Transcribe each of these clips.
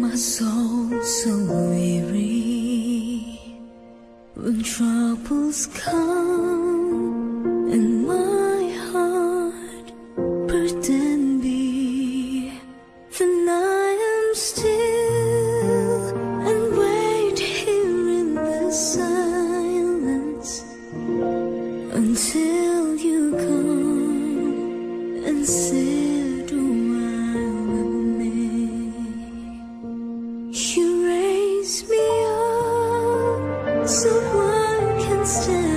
my so weary, when troubles come and my heart then I am still and wait here in the silence until you come and sit You raise me up so I can stand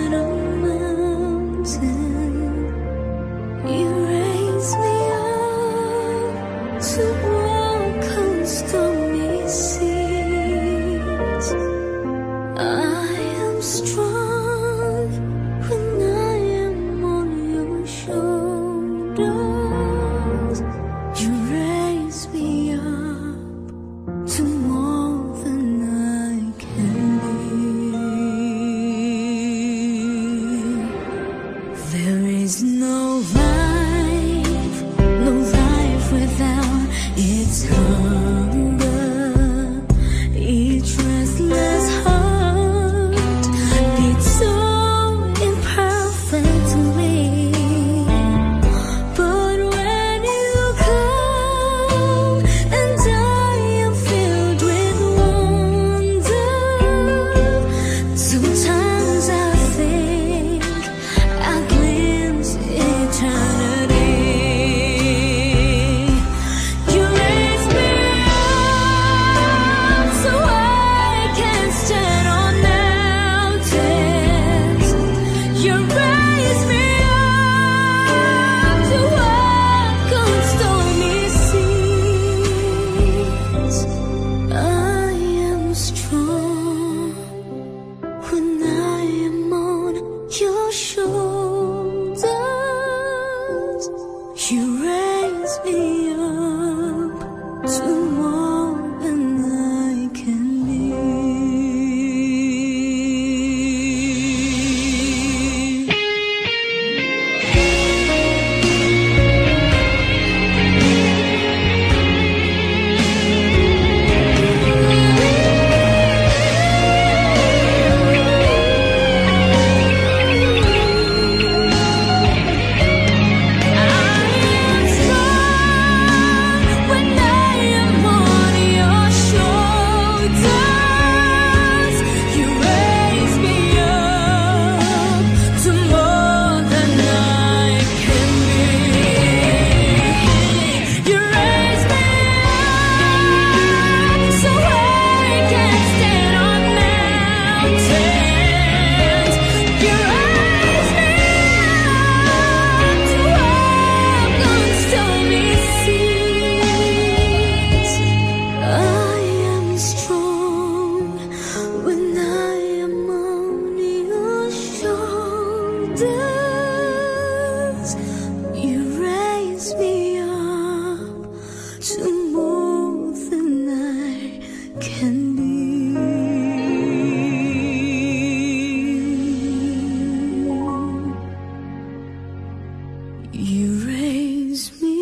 You raise me.